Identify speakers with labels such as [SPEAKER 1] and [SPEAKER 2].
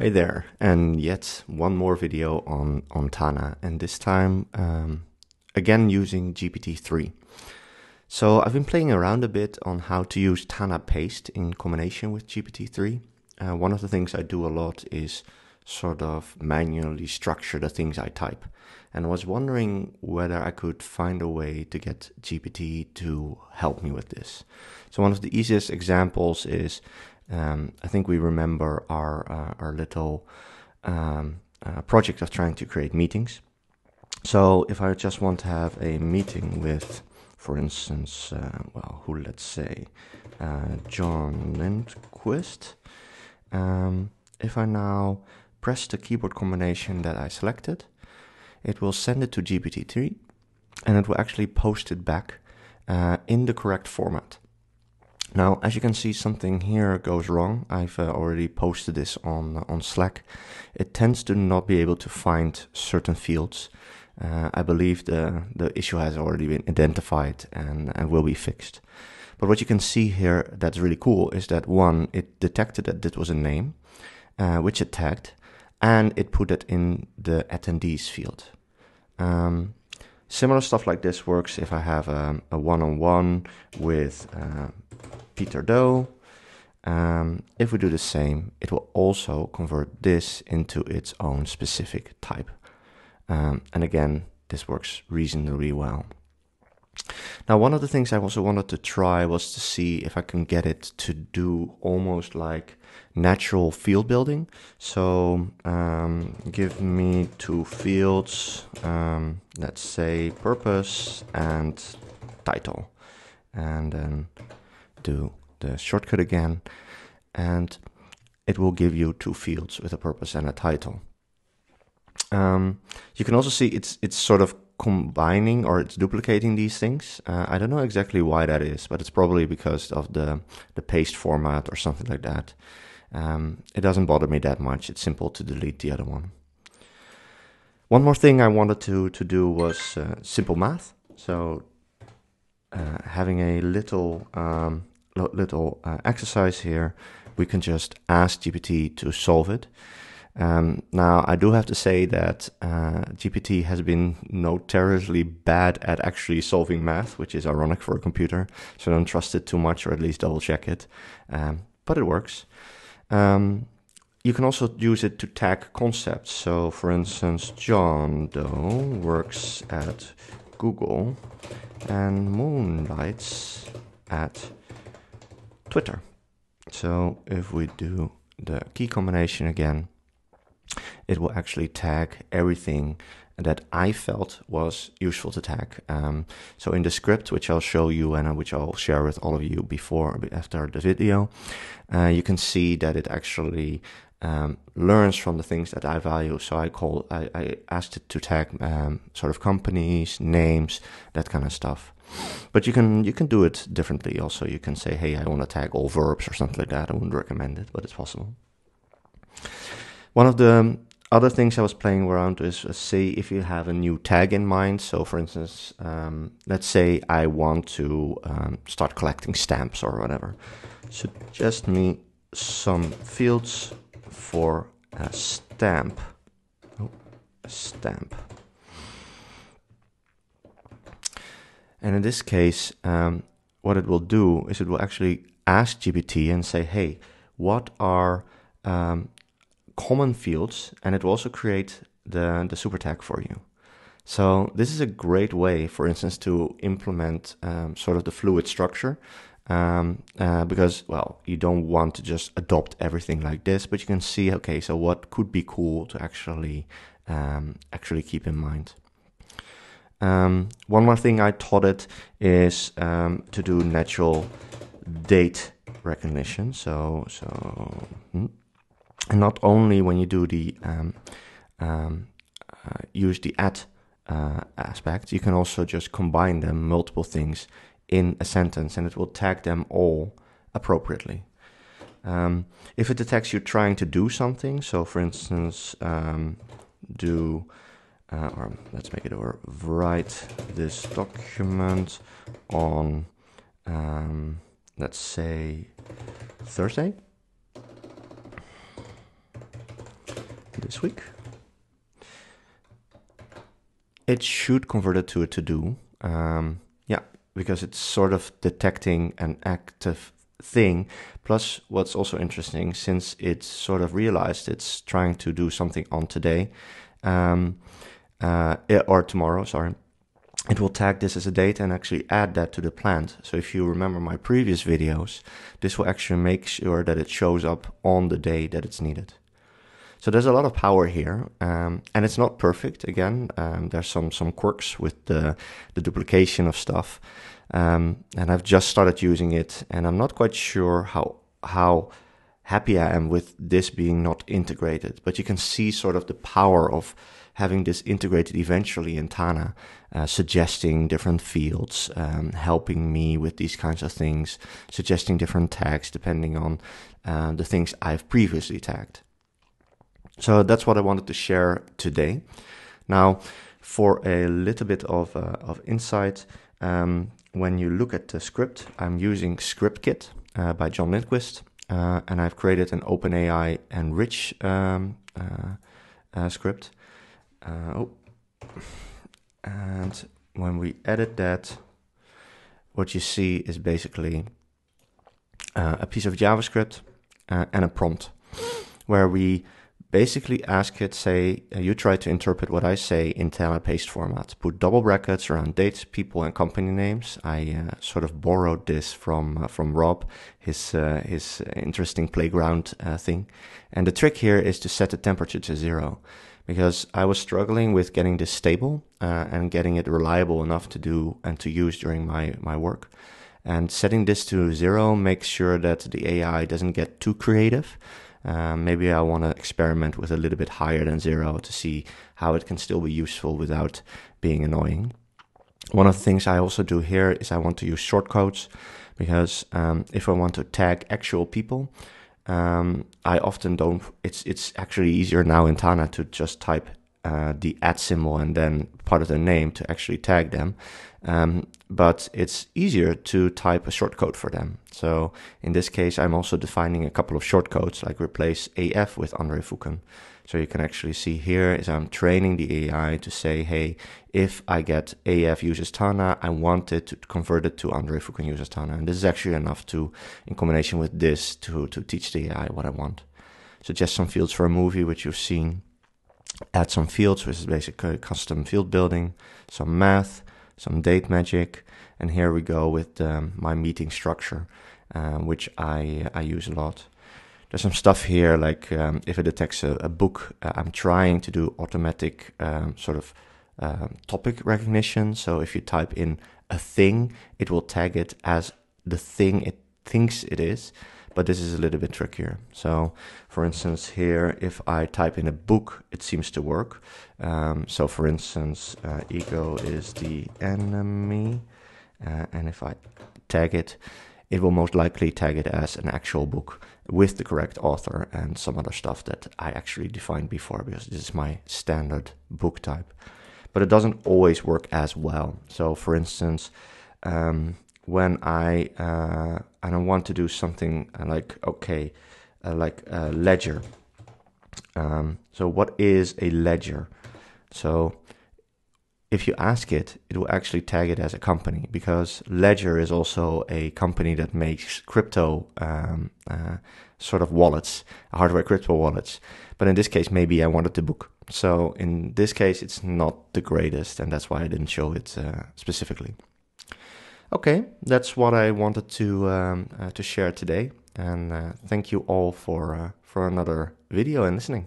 [SPEAKER 1] Hi there, and yet one more video on, on Tana, and this time um, again using GPT-3. So I've been playing around a bit on how to use Tana Paste in combination with GPT-3. Uh, one of the things I do a lot is sort of manually structure the things I type, and was wondering whether I could find a way to get GPT to help me with this. So one of the easiest examples is um, I think we remember our uh, our little um, uh, project of trying to create meetings. So if I just want to have a meeting with, for instance, uh, well, who let's say, uh, John Lindquist. Um, if I now press the keyboard combination that I selected, it will send it to GPT-3 and it will actually post it back uh, in the correct format. Now, as you can see, something here goes wrong. I've uh, already posted this on on Slack. It tends to not be able to find certain fields. Uh, I believe the the issue has already been identified and, and will be fixed. But what you can see here that's really cool is that one, it detected that this was a name, uh, which it tagged, and it put it in the attendees field. Um, similar stuff like this works if I have um, a one-on-one with uh, Peter Doe. Um, if we do the same, it will also convert this into its own specific type. Um, and again, this works reasonably well. Now, one of the things I also wanted to try was to see if I can get it to do almost like natural field building. So, um, give me two fields, um, let's say purpose and title. And then do the shortcut again, and it will give you two fields with a purpose and a title. Um, you can also see it's it's sort of combining or it's duplicating these things. Uh, I don't know exactly why that is, but it's probably because of the the paste format or something like that. Um, it doesn't bother me that much. It's simple to delete the other one. One more thing I wanted to to do was uh, simple math. So uh, having a little um, little uh, exercise here, we can just ask GPT to solve it. Um, now, I do have to say that uh, GPT has been notoriously bad at actually solving math, which is ironic for a computer. So don't trust it too much, or at least double check it. Um, but it works. Um, you can also use it to tag concepts. So, for instance, John Doe works at Google and moonlights at Twitter. So if we do the key combination again, it will actually tag everything that I felt was useful to tag. Um, so in the script, which I'll show you and uh, which I'll share with all of you before after the video, uh, you can see that it actually um, learns from the things that I value. So I call, I, I asked it to tag um, sort of companies, names, that kind of stuff. But you can you can do it differently. Also, you can say, "Hey, I want to tag all verbs" or something like that. I wouldn't recommend it, but it's possible. One of the other things I was playing around is uh, say if you have a new tag in mind. So, for instance, um, let's say I want to um, start collecting stamps or whatever. Suggest me some fields for a stamp. Oh, a stamp. And in this case, um, what it will do is it will actually ask GPT and say, hey, what are um, common fields? And it will also create the, the super tag for you. So this is a great way, for instance, to implement um, sort of the fluid structure. Um, uh, because, well, you don't want to just adopt everything like this, but you can see, okay, so what could be cool to actually um, actually keep in mind. Um, one more thing I taught it is um, to do natural date recognition. So, so hmm. and not only when you do the um, um, uh, use the at uh, aspect, you can also just combine them, multiple things, in a sentence, and it will tag them all appropriately. Um, if it detects you trying to do something, so for instance, um, do uh, or let's make it over, write this document on, um, let's say, Thursday. this week. It should convert it to a to-do. Um, yeah, because it's sort of detecting an active thing. Plus, what's also interesting, since it's sort of realized it's trying to do something on today, um, uh, or tomorrow, sorry, it will tag this as a date and actually add that to the plant. So if you remember my previous videos, this will actually make sure that it shows up on the day that it's needed. So there's a lot of power here, um, and it's not perfect. Again, um, there's some some quirks with the the duplication of stuff, um, and I've just started using it, and I'm not quite sure how how happy I am with this being not integrated. But you can see sort of the power of having this integrated eventually in Tana, uh, suggesting different fields, um, helping me with these kinds of things, suggesting different tags depending on uh, the things I've previously tagged. So that's what I wanted to share today. Now, for a little bit of, uh, of insight, um, when you look at the script, I'm using ScriptKit uh, by John Lindquist, uh, and I've created an OpenAI enrich um, uh, uh, script. Uh, oh. And when we edit that, what you see is basically a piece of JavaScript and a prompt where we basically ask it, say, uh, you try to interpret what I say in Tana paste format. Put double brackets around dates, people, and company names. I uh, sort of borrowed this from uh, from Rob, his uh, his interesting playground uh, thing. And the trick here is to set the temperature to zero, because I was struggling with getting this stable uh, and getting it reliable enough to do and to use during my my work. And setting this to zero makes sure that the AI doesn't get too creative um, maybe I want to experiment with a little bit higher than zero to see how it can still be useful without being annoying. One of the things I also do here is I want to use shortcodes because um, if I want to tag actual people, um, I often don't. It's it's actually easier now in Tana to just type uh, the at symbol and then part of their name to actually tag them. Um, but it's easier to type a shortcode for them. So in this case, I'm also defining a couple of shortcodes like replace AF with Andre Foeken. So you can actually see here is I'm training the AI to say, hey, if I get AF uses Tana, I want it to convert it to Andre Foeken uses Tana. And this is actually enough to, in combination with this, to, to teach the AI what I want. So just some fields for a movie, which you've seen. Add some fields, which is basically custom field building, some math, some date magic, and here we go with um, my meeting structure, um, which I I use a lot. There's some stuff here like um, if it detects a, a book, uh, I'm trying to do automatic um, sort of uh, topic recognition. So if you type in a thing, it will tag it as the thing it thinks it is but this is a little bit trickier. So, for instance, here, if I type in a book, it seems to work. Um, so, for instance, uh, ego is the enemy, uh, and if I tag it, it will most likely tag it as an actual book with the correct author and some other stuff that I actually defined before because this is my standard book type. But it doesn't always work as well. So, for instance, um, when I uh, and I want to do something uh, like okay, uh, like a ledger. Um, so what is a ledger? So if you ask it, it will actually tag it as a company because Ledger is also a company that makes crypto um, uh, sort of wallets, hardware crypto wallets. But in this case, maybe I wanted the book. So in this case, it's not the greatest, and that's why I didn't show it uh, specifically. Okay, that's what I wanted to um, uh, to share today, and uh, thank you all for uh, for another video and listening.